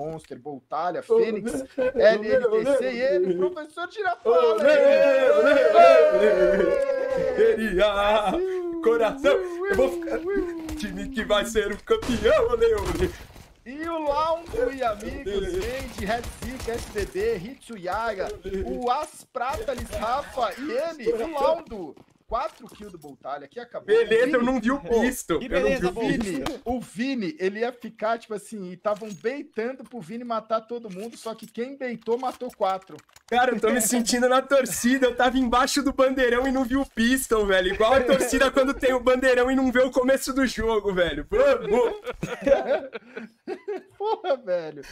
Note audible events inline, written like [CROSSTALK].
Monster, Boltalha, Fênix, LNTC e ele, professor Girafala. Coração, eu vou ficar. Time que vai ser o campeão, Leone. E o Laundo e amigos de Red Zika, SDD, Hitsuyaga, o Aspratalis, Rafa e ele, o Laundo. 4 kills do Boltalha aqui acabou. Beleza, eu não vi o pisto. Que beleza, eu não vi o Vini, o Vini, ele ia ficar, tipo assim, e estavam beitando pro Vini matar todo mundo, só que quem beitou matou quatro. Cara, eu tô me sentindo na torcida. Eu tava embaixo do bandeirão e não vi o pistol, velho. Igual a torcida [LAUGHS] quando tem o bandeirão e não vê o começo do jogo, velho. Vamos! [LAUGHS] Porra, velho.